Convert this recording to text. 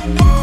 Thank